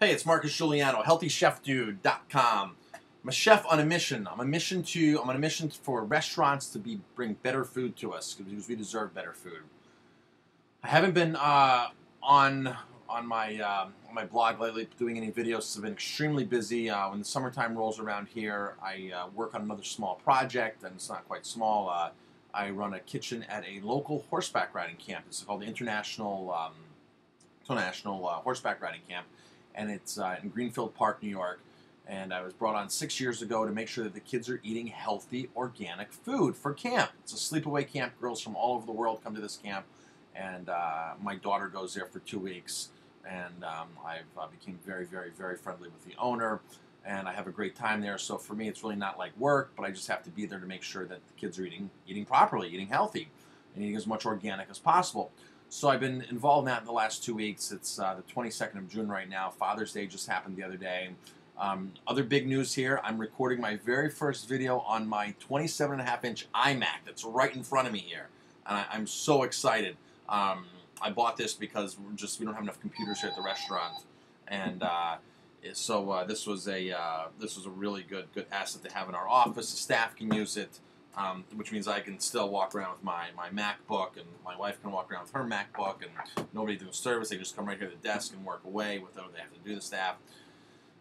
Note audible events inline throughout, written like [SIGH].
Hey, it's Marcus Guiliano, HealthyChefDude.com. I'm a chef on a mission. I'm a mission to. I'm on a mission for restaurants to be bring better food to us because we deserve better food. I haven't been uh, on on my um, on my blog lately doing any videos. I've been extremely busy. Uh, when the summertime rolls around here, I uh, work on another small project, and it's not quite small. Uh, I run a kitchen at a local horseback riding camp. It's called the International um, International uh, Horseback Riding Camp and it's uh, in Greenfield Park, New York. And I was brought on six years ago to make sure that the kids are eating healthy, organic food for camp. It's a sleepaway camp. Girls from all over the world come to this camp, and uh, my daughter goes there for two weeks. And um, I've uh, became very, very, very friendly with the owner, and I have a great time there. So for me, it's really not like work, but I just have to be there to make sure that the kids are eating, eating properly, eating healthy, and eating as much organic as possible. So I've been involved in that in the last two weeks. It's uh, the 22nd of June right now. Father's Day just happened the other day. Um, other big news here, I'm recording my very first video on my 27 and a half inch iMac that's right in front of me here. And I, am so excited. Um, I bought this because we're just we don't have enough computers here at the restaurant. And uh, so uh, this was a uh, this was a really good good asset to have in our office. The staff can use it um, which means I can still walk around with my, my MacBook, and my wife can walk around with her MacBook, and nobody doing service. They just come right here to the desk and work away without have to do the staff.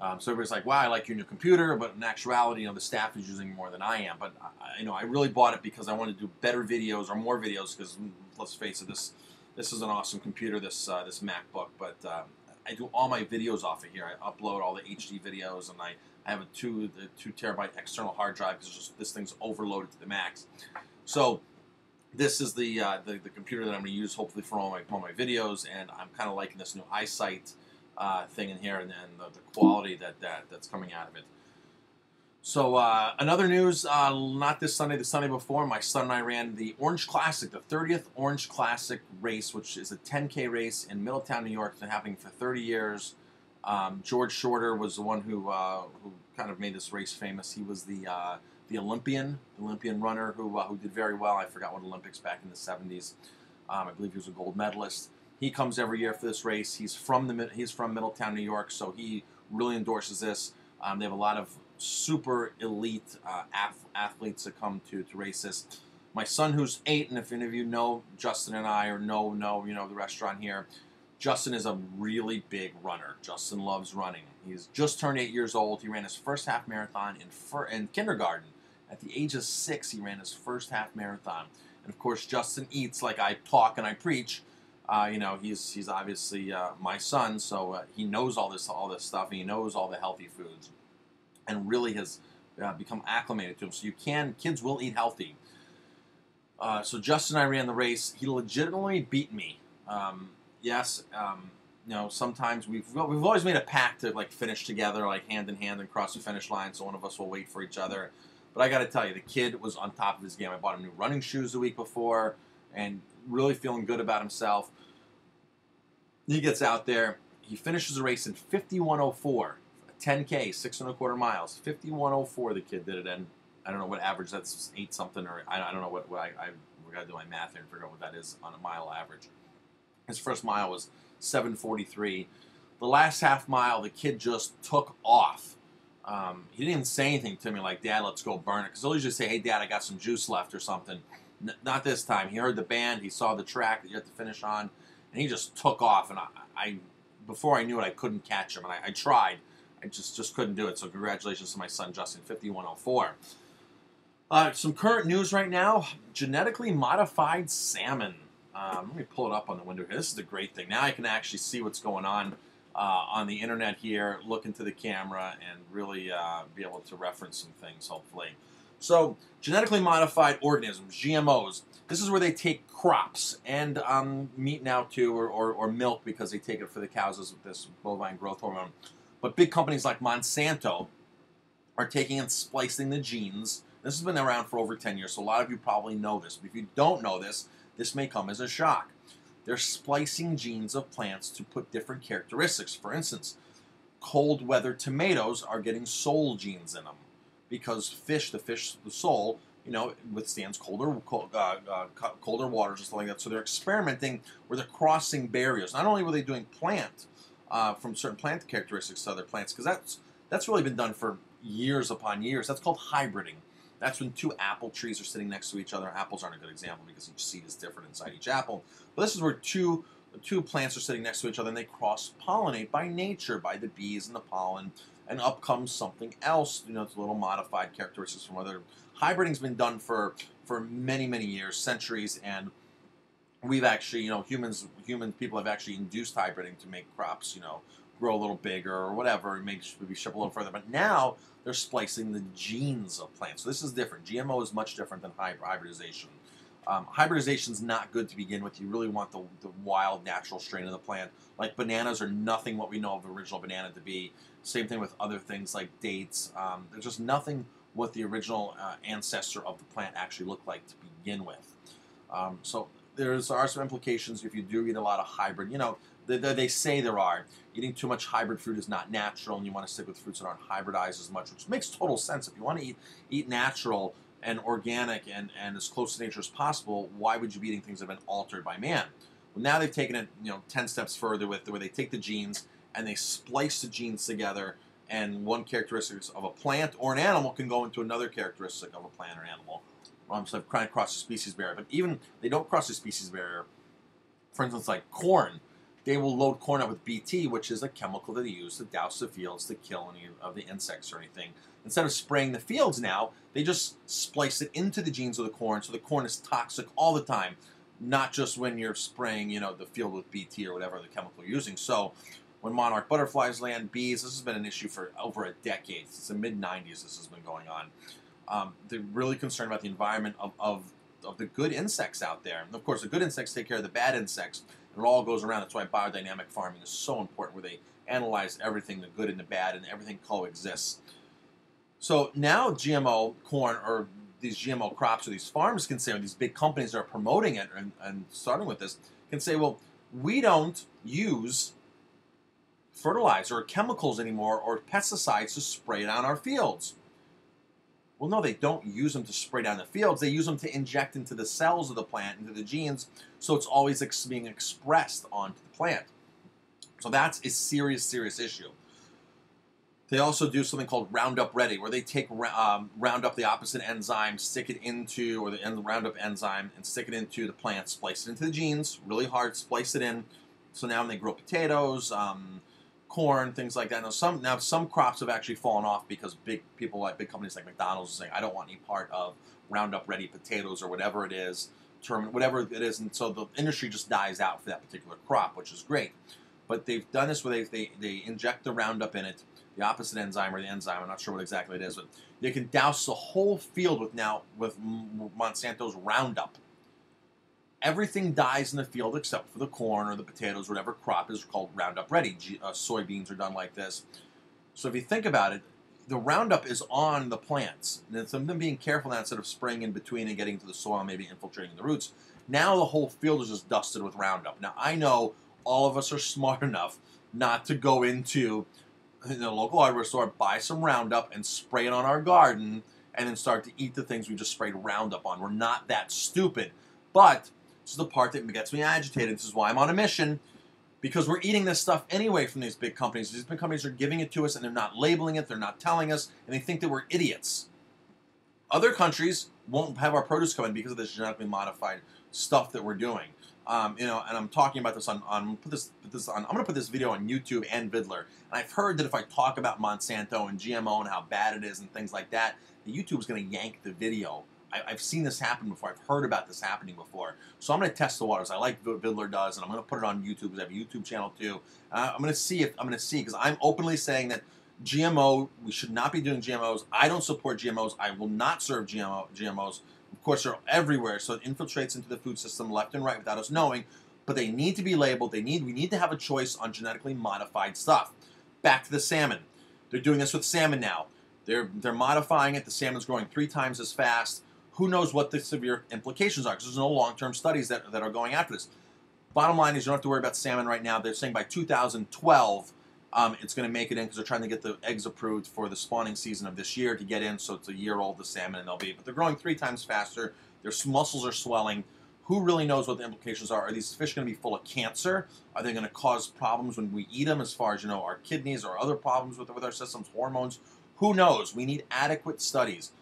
Um, so everybody's like, "Wow, I like your new computer," but in actuality, you know, the staff is using more than I am. But I, you know, I really bought it because I wanted to do better videos or more videos. Because mm, let's face it, this this is an awesome computer, this uh, this MacBook. But uh, I do all my videos off of here. I upload all the HD videos, and I I have a two the two terabyte external hard drive because this thing's overloaded to the max. So this is the, uh, the, the computer that I'm going to use hopefully for all my all my videos, and I'm kind of liking this new iSight uh, thing in here, and then the, the, quality that, that that's coming out of it. So uh, another news, uh, not this Sunday, the Sunday before, my son and I ran the Orange Classic, the 30th Orange Classic race, which is a 10K race in Middletown, New York. It's been happening for 30 years. Um, George Shorter was the one who uh, who kind of made this race famous. He was the uh, the Olympian, Olympian runner who uh, who did very well. I forgot what Olympics back in the '70s. Um, I believe he was a gold medalist. He comes every year for this race. He's from the he's from Middletown, New York, so he really endorses this. Um, they have a lot of super elite uh, athletes that come to to race this. My son, who's eight, and if any of you know Justin and I, or know know you know the restaurant here, Justin is a really big runner. Justin loves running. He's just turned eight years old. He ran his first half marathon in, fir- in kindergarten. At the age of six, he ran his first half marathon. And of course, Justin eats like I talk and I preach. Uh, you know, he's he's obviously uh, my son, so uh, he knows all this all this stuff, and he knows all the healthy foods, and really has uh, become acclimated to them. So you can kids will eat healthy. Uh, so Justin and I ran the race. He legitimately beat me. Um, yes, um, you know, sometimes we've we've always made a pact to like finish together, like hand in hand, and cross the finish line. So one of us will wait for each other. But I got to tell you, the kid was on top of his game. I bought him new running shoes the week before, and really feeling good about himself. He gets out there. He finishes the race in 5104, 10k, six and a quarter miles. 5104, the kid did it in. I don't know what average that's eight something or I, I don't know what, what I, I we got to do my math here and figure out what that is on a mile average. His first mile was 743. The last half mile, the kid just took off. Um, he didn't even say anything to me like, Dad, let's go burn it. Because he'll usually say, Hey, Dad, I got some juice left or something. N- not this time. He heard the band, he saw the track that you had to finish on, and he just took off. And I, I before I knew it, I couldn't catch him. And I, I tried. I just, just couldn't do it. So, congratulations to my son, Justin, 5104. Uh, some current news right now genetically modified salmon. Um, let me pull it up on the window here. This is the great thing. Now I can actually see what's going on uh, on the internet here, look into the camera, and really uh, be able to reference some things, hopefully. So, genetically modified organisms, GMOs, this is where they take crops and um, meat now too, or, or, or, milk because they take it for the cows as this bovine growth hormone. But big companies like Monsanto are taking and splicing the genes. This has been around for over 10 years, so a lot of you probably know this. But if you don't know this, this may come as a shock. They're splicing genes of plants to put different characteristics. For instance, cold weather tomatoes are getting sole genes in them because fish, the fish, the sole, you know, withstands colder, cold, uh, uh, colder waters and stuff like that. So they're experimenting where they're crossing barriers. Not only were they doing plant uh, from certain plant characteristics to other plants because that's that's really been done for years upon years. That's called hybriding. That's when two apple trees are sitting next to each other. Apples aren't a good example because each seed is different inside each apple. But this is where two two plants are sitting next to each other and they cross pollinate by nature, by the bees and the pollen, and up comes something else. You know, it's a little modified characteristics from other. Hybriding's been done for for many many years, centuries, and we've actually, you know, humans, human people have actually induced hybriding to make crops, you know, grow a little bigger or whatever, make maybe ship a little further. But now they're splicing the genes of plants. So this is different. GMO is much different than hybridization. Um, hybridization is not good to begin with. You really want the, the wild, natural strain of the plant. Like bananas are nothing what we know of the original banana to be. Same thing with other things like dates. Um, there's just nothing what the original uh, ancestor of the plant actually looked like to begin with. Um, so there's are some implications if you do eat a lot of hybrid. You know, they, they say there are. Eating too much hybrid fruit is not natural, and you want to stick with fruits that aren't hybridized as much, which makes total sense. If you want to eat eat natural and organic and, and as close to nature as possible, why would you be eating things that have been altered by man? Well, now they've taken it, you know, ten steps further with the where they take the genes and they splice the genes together, and one characteristic of a plant or an animal can go into another characteristic of a plant or animal um, so trying to cross the species barrier. But even they don't cross the species barrier. For instance, like corn, they will load corn up with BT, which is a chemical that they use to douse the fields to kill any of the insects or anything. Instead of spraying the fields now, they just splice it into the genes of the corn, so the corn is toxic all the time, not just when you're spraying, you know, the field with BT or whatever the chemical you're using. So when monarch butterflies land, bees, this has been an issue for over a decade. Since the mid 90s, this has been going on. Um, they're really concerned about the environment of, of, of the good insects out there. And of course, the good insects take care of the bad insects, it all goes around. That's why biodynamic farming is so important, where they analyze everything, the good and the bad, and everything coexists. So now GMO corn or these GMO crops or these farms can say, or these big companies that are promoting it and, and starting with this, can say, well, we don't use fertilizer or chemicals anymore or pesticides to spray down our fields. Well, no, they don't use them to spray down the fields. They use them to inject into the cells of the plant, into the genes, so it's always ex- being expressed onto the plant. So that's a serious, serious issue. They also do something called Roundup Ready, where they take um, Roundup, the opposite enzyme, stick it into, or the Roundup enzyme, and stick it into the plant, splice it into the genes, really hard, splice it in. So now when they grow potatoes, um, corn, things like that. Now some now some crops have actually fallen off because big people like big companies like McDonald's are saying, I don't want any part of Roundup Ready potatoes or whatever it is, term whatever it is, and so the industry just dies out for that particular crop, which is great. But they've done this where they, they, they inject the Roundup in it, the opposite enzyme or the enzyme, I'm not sure what exactly it is, but they can douse the whole field with now with Monsanto's Roundup everything dies in the field except for the corn or the potatoes, whatever crop is called Roundup Ready. uh, soybeans are done like this. So if you think about it, the Roundup is on the plants. And it's them being careful now instead of spraying in between and getting to the soil, maybe infiltrating the roots. Now the whole field is just dusted with Roundup. Now I know all of us are [LAUGHS] smart enough not to go into the local hardware store, buy some Roundup, and spray it on our garden, and then start to eat the things we just sprayed Roundup on. We're not that stupid. But this is the part that gets me agitated. This is why I'm on a mission because we're eating this stuff anyway from these big companies. These big companies are giving it to us and they're not labeling it, they're not telling us, and they think that we're idiots. Other countries won't have our produce come in because of this genetically modified stuff that we're doing. Um, you know, and I'm talking about this on, on put this, put this on. I'm going to put this video on YouTube and Viddler. And I've heard that if I talk about Monsanto and GMO and how bad it is and things like that, the YouTube's going to yank the video I, have seen this happen before. I've heard about this happening before. So I'm going to test the waters. I like Viddler does, and I'm going to put it on YouTube because I have a YouTube channel too. Uh, I'm going to see if I'm going to see because I'm openly saying that GMO we should not be doing GMOs. I don't support GMOs. I will not serve GMO GMOs. Of course, they're everywhere, so it infiltrates into the food system left and right without us knowing. But they need to be labeled. They need we need to have a choice on genetically modified stuff. Back to the salmon. They're doing this with salmon now. They're they're modifying it. The salmon's growing three times as fast who knows what the severe implications are because there's no long-term studies that, that are going after this. Bottom line is you don't have to worry about salmon right now. They're saying by 2012 um, it's going to make it in because they're trying to get the eggs approved for the spawning season of this year to get in. So it's a year old the salmon and they'll be, but they're growing three times faster. Their muscles are swelling. Who really knows what the implications are? Are these fish going to be full of cancer? Are they going to cause problems when we eat them, as far as you know, our kidneys or other problems with with our systems, hormones? Who knows? We need adequate studies.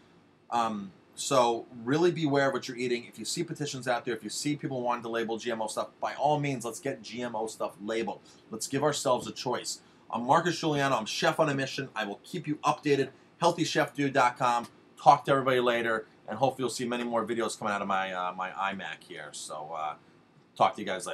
Um, so really beware of what you're eating. If you see petitions out there, if you see people wanting to label GMO stuff, by all means, let's get GMO stuff labeled. Let's give ourselves a choice. I'm Marcus Guiliano. I'm chef on a mission. I will keep you updated. HealthyChefDude.com. Talk to everybody later, and hopefully you'll see many more videos coming out of my uh, my iMac here. So uh, talk to you guys later.